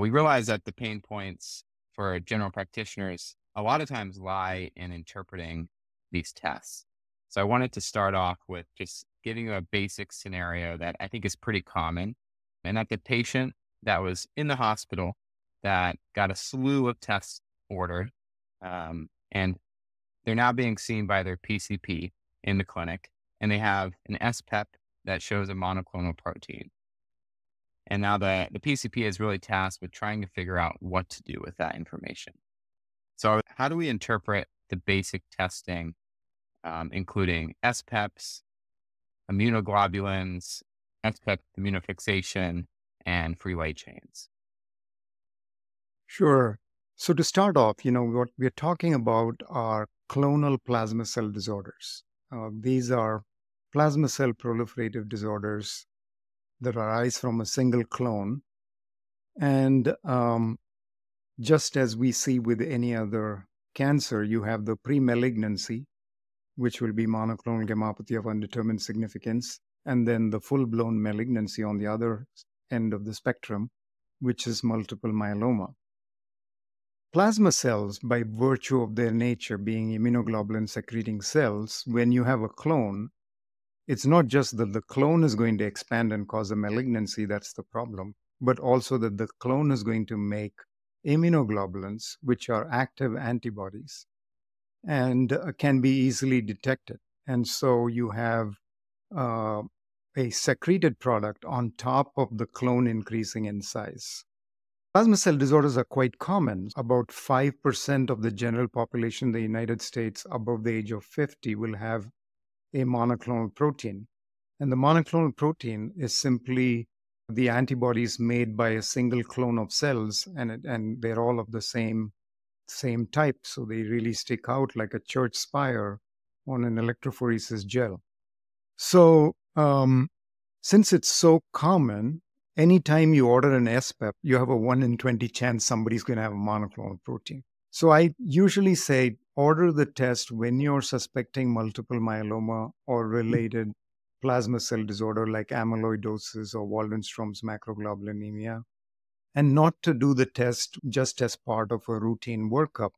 We realize that the pain points for general practitioners a lot of times lie in interpreting these tests. So I wanted to start off with just giving you a basic scenario that I think is pretty common. And that the patient that was in the hospital that got a slew of tests ordered, um, and they're now being seen by their PCP in the clinic, and they have an SPEP that shows a monoclonal protein. And now the, the PCP is really tasked with trying to figure out what to do with that information. So, how do we interpret the basic testing, um, including SPEPs, immunoglobulins, SPEP immunofixation, and free light chains? Sure. So, to start off, you know, what we're talking about are clonal plasma cell disorders. Uh, these are plasma cell proliferative disorders that arise from a single clone. And um, just as we see with any other cancer, you have the pre-malignancy, which will be monoclonal gammopathy of undetermined significance, and then the full-blown malignancy on the other end of the spectrum, which is multiple myeloma. Plasma cells, by virtue of their nature being immunoglobulin secreting cells, when you have a clone, it's not just that the clone is going to expand and cause a malignancy, that's the problem, but also that the clone is going to make immunoglobulins, which are active antibodies and uh, can be easily detected. And so you have uh, a secreted product on top of the clone increasing in size. Plasma cell disorders are quite common. About 5% of the general population in the United States above the age of 50 will have a monoclonal protein. And the monoclonal protein is simply the antibodies made by a single clone of cells, and, it, and they're all of the same, same type. So they really stick out like a church spire on an electrophoresis gel. So, um, since it's so common, anytime you order an SPEP, you have a 1 in 20 chance somebody's going to have a monoclonal protein. So I usually say order the test when you're suspecting multiple myeloma or hmm. related plasma cell disorder like amyloidosis or Waldenstrom's macroglobulinemia, and not to do the test just as part of a routine workup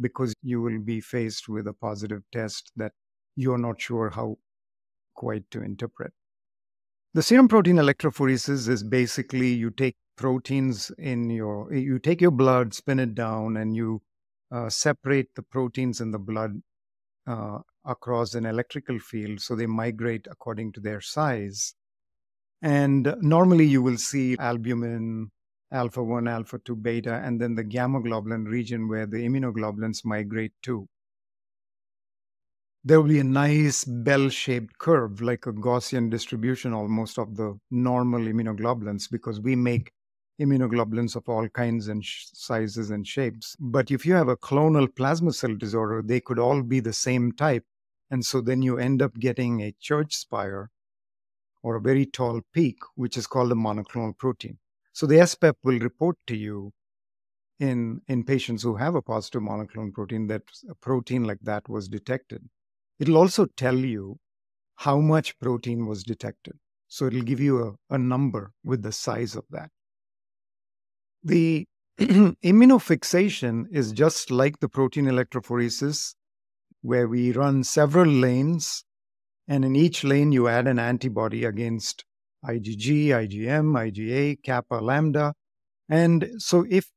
because you will be faced with a positive test that you're not sure how quite to interpret. The serum protein electrophoresis is basically you take proteins in your, you take your blood, spin it down, and you uh, separate the proteins in the blood uh, across an electrical field so they migrate according to their size. And normally you will see albumin, alpha 1, alpha 2, beta, and then the gamma globulin region where the immunoglobulins migrate to. There will be a nice bell shaped curve, like a Gaussian distribution almost of the normal immunoglobulins, because we make immunoglobulins of all kinds and sh- sizes and shapes. But if you have a clonal plasma cell disorder, they could all be the same type. And so then you end up getting a church spire or a very tall peak, which is called a monoclonal protein. So the SPEP will report to you in, in patients who have a positive monoclonal protein that a protein like that was detected. It'll also tell you how much protein was detected. So it'll give you a, a number with the size of that. The immunofixation is just like the protein electrophoresis, where we run several lanes, and in each lane you add an antibody against IgG, IgM, IgA, kappa, lambda. And so if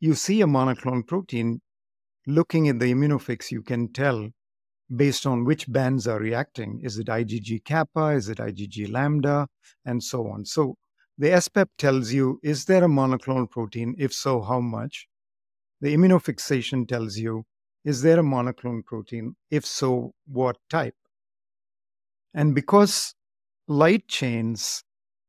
you see a monoclonal protein, looking at the immunofix, you can tell based on which bands are reacting. Is it IgG kappa? Is it IgG lambda? And so on. So the SPEP tells you, is there a monoclonal protein? If so, how much? The immunofixation tells you, is there a monoclonal protein? If so, what type? And because light chains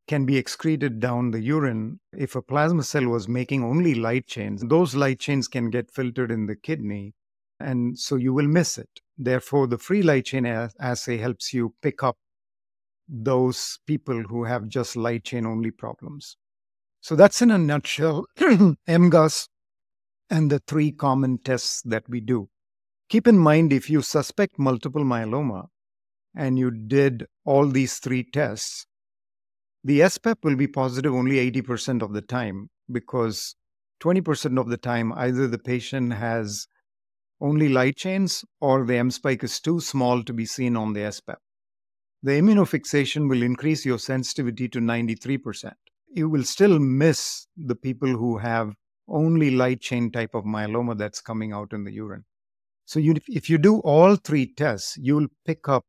can be excreted down the urine, if a plasma cell was making only light chains, those light chains can get filtered in the kidney, and so you will miss it. Therefore, the free light chain assay helps you pick up those people who have just light chain only problems. So that's in a nutshell MGUS and the three common tests that we do. Keep in mind if you suspect multiple myeloma and you did all these three tests, the SPEP will be positive only 80% of the time because 20% of the time, either the patient has only light chains or the M spike is too small to be seen on the SPEP. The immunofixation will increase your sensitivity to 93%. You will still miss the people who have only light chain type of myeloma that's coming out in the urine. So you, if you do all three tests, you'll pick up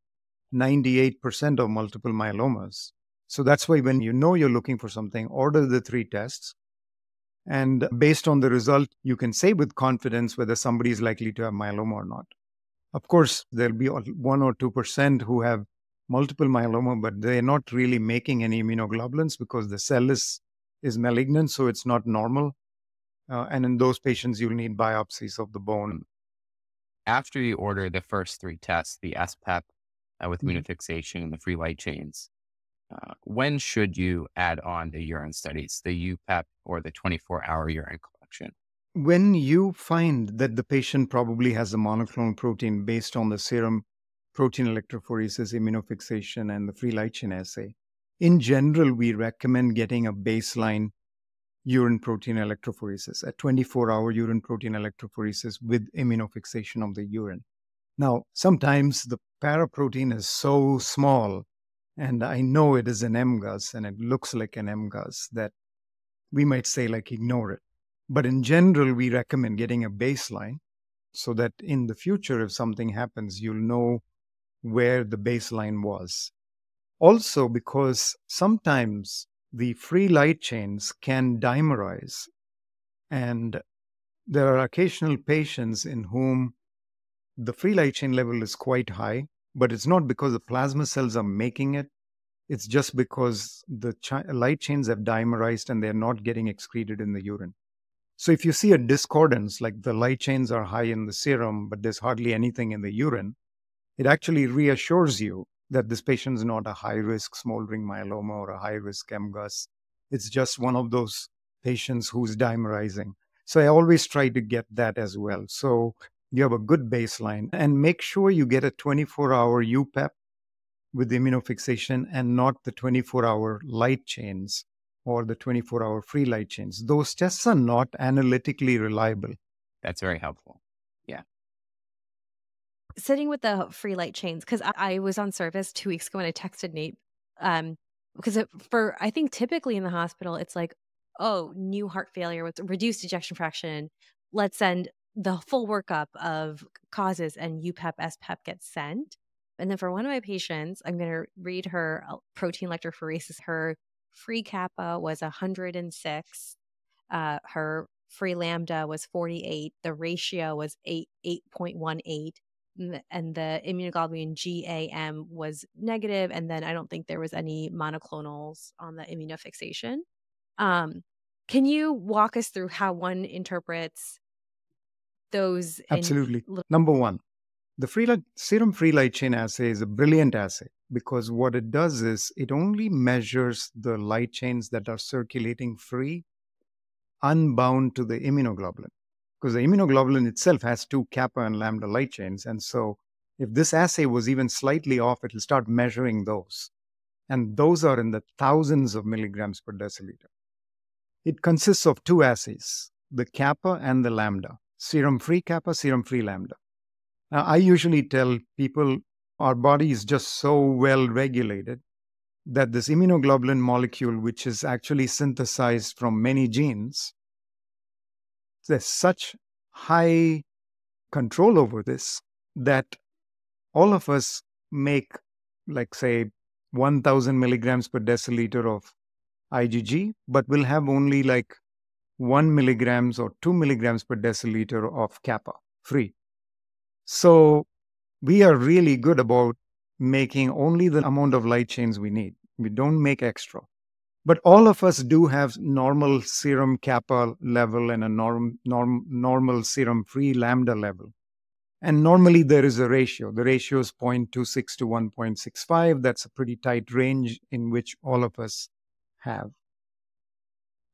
98% of multiple myelomas. So that's why when you know you're looking for something, order the three tests. And based on the result, you can say with confidence whether somebody is likely to have myeloma or not. Of course, there'll be 1 or 2% who have multiple myeloma, but they're not really making any immunoglobulins because the cell is, is malignant, so it's not normal. Uh, and in those patients, you'll need biopsies of the bone. After you order the first three tests, the SPEP uh, with Mhm. immunofixation and the free light chains, uh, when should you add on the urine studies, the UPEP or the 24 hour urine collection? When you find that the patient probably has a monoclonal protein based on the serum protein electrophoresis, immunofixation, and the free light chain assay, in general, we recommend getting a baseline urine protein electrophoresis, a 24 hour urine protein electrophoresis with immunofixation of the urine. Now, sometimes the paraprotein is so small, and I know it is an MGUS and it looks like an MGUS that we might say, like, ignore it. But in general, we recommend getting a baseline so that in the future, if something happens, you'll know where the baseline was. Also, because sometimes the free light chains can dimerize, and there are occasional patients in whom the free light chain level is quite high, but it's not because the plasma cells are making it. It's just because the chi- light chains have dimerized and they're not getting excreted in the urine. So if you see a discordance, like the light chains are high in the serum, but there's hardly anything in the urine, it actually reassures you that this patient is not a high risk smoldering myeloma or a high risk MGUS. It's just one of those patients who's dimerizing. So I always try to get that as well. So you have a good baseline and make sure you get a 24 hour UPEP with the immunofixation and not the 24 hour light chains or the 24 hour free light chains. Those tests are not analytically reliable. That's very helpful. Sitting with the free light chains because I, I was on service two weeks ago and I texted Nate um because for I think typically in the hospital it's like oh new heart failure with reduced ejection fraction. Let's send the full workup of causes and UPEP SPEP gets sent. And then for one of my patients I'm going to read her protein electrophoresis. Her free kappa was 106 uh, her free lambda was 48 the ratio was 8 8.18 n- and the immunoglobulin GAM was negative, and then I don't think there was any monoclonals on the immunofixation. Um, can you walk us through how one interprets those? Absolutely. li- Number one, the free light, serum free light chain assay is a brilliant assay because what it does is it only measures the light chains that are circulating free, unbound to the immunoglobulin. Because the immunoglobulin itself has two kappa and lambda light chains. And so if this assay was even slightly off, it'll start measuring those. And those are in the thousands of milligrams per deciliter. It consists of two assays the kappa and the lambda serum free kappa, serum free lambda. Now, I usually tell people our body is just so well regulated that this immunoglobulin molecule, which is actually synthesized from many genes, there's such high control over this that all of us make, like, say, 1000 milligrams per deciliter of IgG, but we'll have only like 1 milligrams or 2 milligrams per deciliter of kappa free. So we are really good about making only the amount of light chains we need. We don't make extra. But all of us do have normal serum kappa level and a norm, norm, normal serum free lambda level. And normally there is a ratio. The ratio is 0.26 to 1.65. That's a pretty tight range in which all of us have.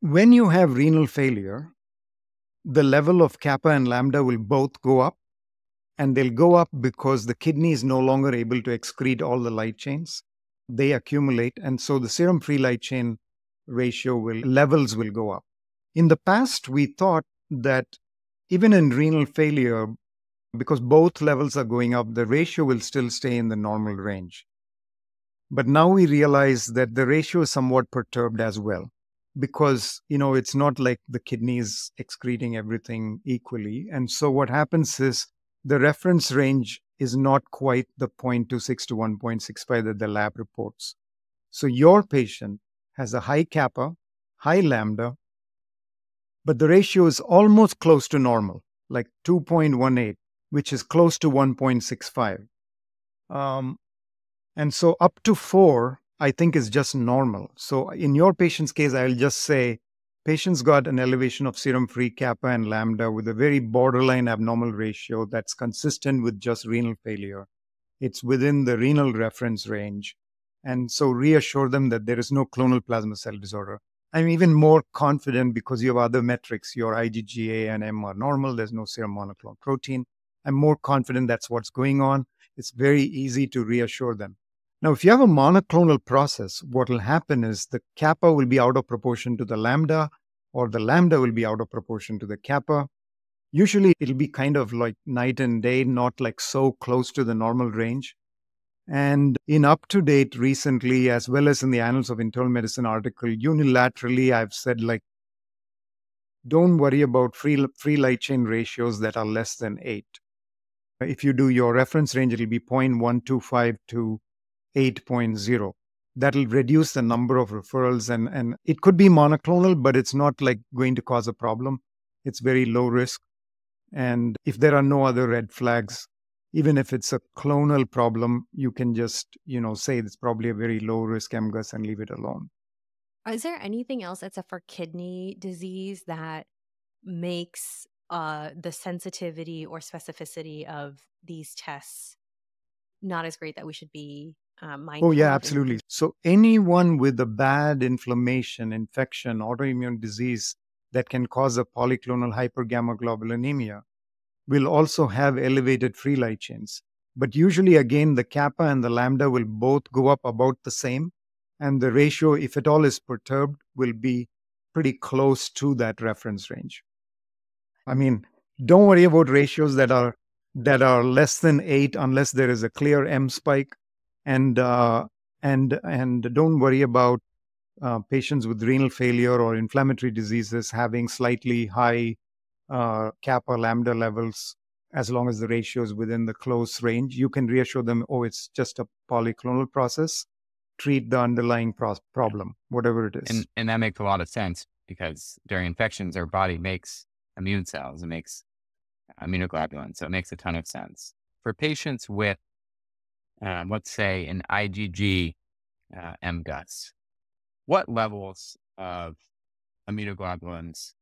When you have renal failure, the level of kappa and lambda will both go up. And they'll go up because the kidney is no longer able to excrete all the light chains. They accumulate. And so the serum free light chain ratio will, levels will go up. In the past, we thought that even in renal failure, because both levels are going up, the ratio will still stay in the normal range. But now we realize that the ratio is somewhat perturbed as well because you know it's not like the kidneys excreting everything equally and so what happens is the reference range is not quite the 0.26 to 1.65 that the lab reports so your patient has a high kappa high lambda but the ratio is almost close to normal like 2.18 which is close to 1.65 um, and so up to 4 I think is just normal. So in your patient's case, I'll just say patients got an elevation of serum free kappa and lambda with a very borderline abnormal ratio that's consistent with just renal failure. It's within the renal reference range. And so reassure them that there is no clonal plasma cell disorder. I'm even more confident because you have other metrics. Your IgG, and M are normal. There's no serum monoclonal protein. I'm more confident that's what's going on. It's very easy to reassure them. Now, if you have a monoclonal process, what will happen is the kappa will be out of proportion to the lambda, or the lambda will be out of proportion to the kappa. Usually, it'll be kind of like night and day, not like so close to the normal range. And in UpToDate recently, as well as in the Annals of Internal Medicine article, unilaterally, I've said, like, don't worry about free, free light chain ratios that are less than eight. If you do your reference range, it'll be 0.125 to 8.0 that'll reduce the number of referrals and and it could be monoclonal but it's not like going to cause a problem. It's very low risk. And if there are no other red flags even if it's a clonal problem you can just you know say it's probably a very low risk MGUS and leave it alone. Is there anything else except for kidney disease that makes uh, the sensitivity or specificity of these tests not as great that we should be uh, oh, yeah, absolutely. So, anyone with a bad inflammation, infection, autoimmune disease that can cause a polyclonal hypergammaglobulinemia will also have elevated free light chains. But usually, again, the kappa and the lambda will both go up about the same. And the ratio, if at all is perturbed, will be pretty close to that reference range. I mean, don't worry about ratios that are that are less than eight unless there is a clear M spike and uh, and and don't worry about uh, patients with renal failure or inflammatory diseases having slightly high uh, kappa lambda levels as long as the ratio is within the close range. You can reassure them oh it's just a polyclonal process. Treat the underlying pro- problem whatever it is. And, and that makes a lot of sense because during infections our body makes immune cells. It makes immunoglobulins. So it makes a ton of sense. For patients with um, let's say an IgG uh, MGUS, what levels of immunoglobulins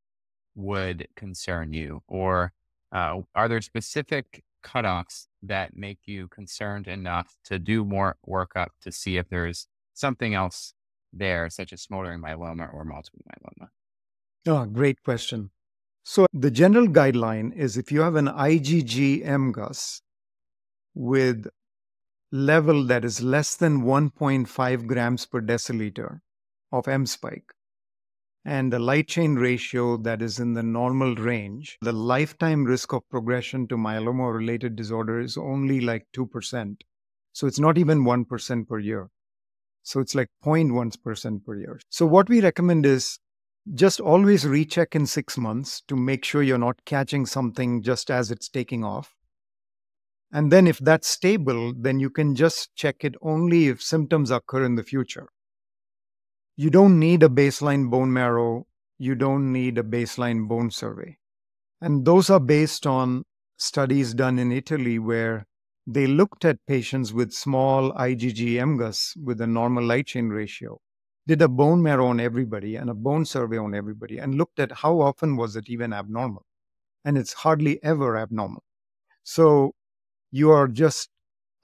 would concern you? Or uh, are there specific cutoffs that make you concerned enough to do more workup to see if there's something else there, such as smoldering myeloma or multiple myeloma? Oh, great question. So, the general guideline is if you have an IgG MGUS with level that is less than 1.5 grams per deciliter of M spike and a light chain ratio that is in the normal range, the lifetime risk of progression to myeloma related disorder is only like 2%. So it's not even 1% per year. So it's like 0.1% per year. So what we recommend is just always recheck in six months to make sure you're not catching something just as it's taking off. And then if that's stable, then you can just check it only if symptoms occur in the future. You don't need a baseline bone marrow. You don't need a baseline bone survey. And those are based on studies done in Italy where they looked at patients with small IgG MGUS with a normal light chain ratio, did a bone marrow on everybody and a bone survey on everybody, and looked at how often was it even abnormal. And it's hardly ever abnormal. So you are just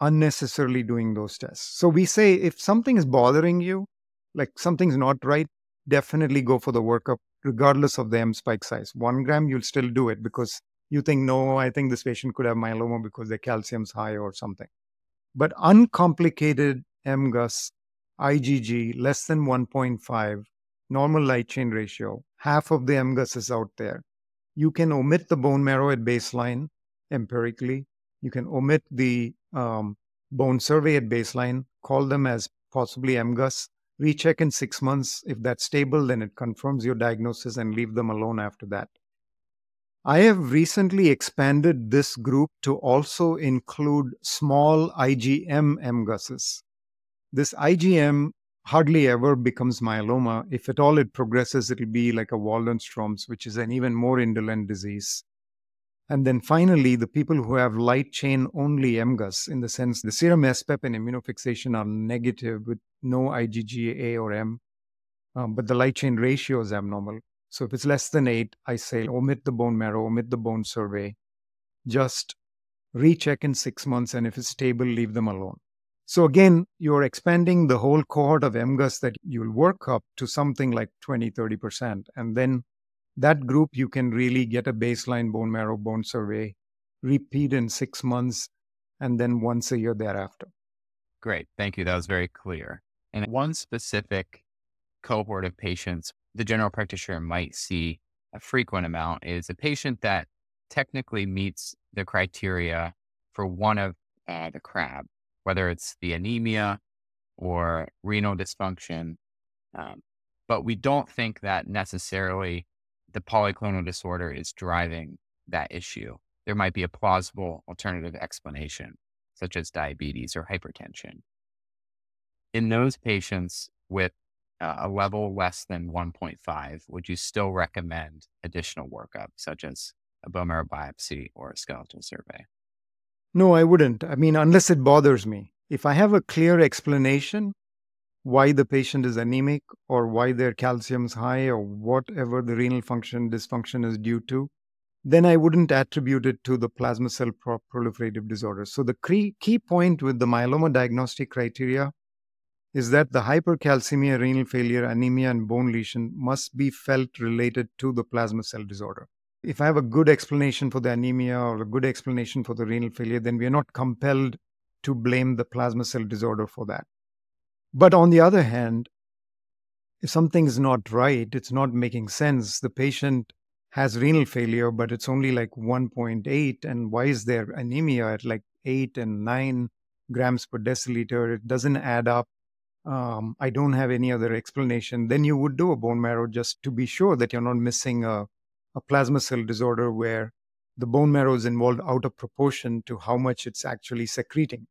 unnecessarily doing those tests. So we say if something is bothering you, like something's not right, definitely go for the workup, regardless of the M spike size. One gram, you'll still do it because you think, no, I think this patient could have myeloma because their calcium's high or something. But uncomplicated MGUS, IgG less than 1.5, normal light chain ratio, half of the MGUS is out there. You can omit the bone marrow at baseline empirically. You can omit the um, bone survey at baseline, call them as possibly MGUS, recheck in six months. If that's stable, then it confirms your diagnosis and leave them alone after that. I have recently expanded this group to also include small IgM MGUSs. This IgM hardly ever becomes myeloma. If at all it progresses, it'll be like a Waldenstrom's, which is an even more indolent disease. And then finally, the people who have light chain only MGUS, in the sense the serum SPEP and immunofixation are negative with no IgG, A, or M, um, but the light chain ratio is abnormal. So if it's less than eight, I say omit the bone marrow, omit the bone survey, just recheck in six months, and if it's stable, leave them alone. So again, you're expanding the whole cohort of MGUS that you'll work up to something like 20, 30%. And then that group, you can really get a baseline bone marrow bone survey, repeat in six months, and then once a year thereafter. Great. Thank you. That was very clear. And one specific cohort of patients the general practitioner might see a frequent amount is a patient that technically meets the criteria for one of uh, the CRAB, whether it's the anemia or renal dysfunction. Um, but we don't think that necessarily the polyclonal disorder is driving that issue. There might be a plausible alternative explanation, such as diabetes or hypertension. In those patients with a level less than 1.5, would you still recommend additional workup, such as a bone marrow biopsy or a skeletal survey? No, I wouldn't. I mean, unless it bothers me. If I have a clear explanation why the patient is anemic or why their calcium is high or whatever the renal function dysfunction is due to, then I wouldn't attribute it to the plasma cell pro- proliferative disorder. So the key, key point with the myeloma diagnostic criteria is that the hypercalcemia, renal failure, anemia, and bone lesion must be felt related to the plasma cell disorder. If I have a good explanation for the anemia or a good explanation for the renal failure, then we are not compelled to blame the plasma cell disorder for that. But on the other hand, if something is not right, it's not making sense, the patient has renal failure, but it's only like 1.8, and why is there anemia at like 8 and 9 grams per deciliter? It doesn't add up um, I don't have any other explanation, then you would do a bone marrow just to be sure that you're not missing a, a plasma cell disorder where the bone marrow is involved out of proportion to how much it's actually secreting.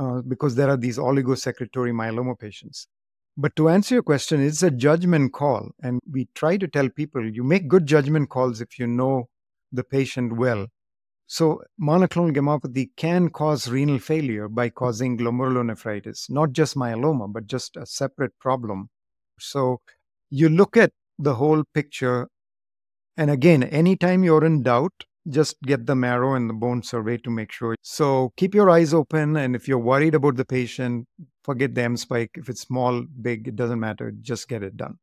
Uh, because there are these oligosecretory myeloma patients. But to answer your question, it's a judgment call. And we try to tell people you make good judgment calls if you know the patient well. So, monoclonal gammopathy can cause renal failure by causing glomerulonephritis, not just myeloma, but just a separate problem. So, you look at the whole picture. And again, anytime you're in doubt, just get the marrow and the bone survey to make sure. So, keep your eyes open. And if you're worried about the patient, forget the M spike. If it's small, big, it doesn't matter. Just get it done.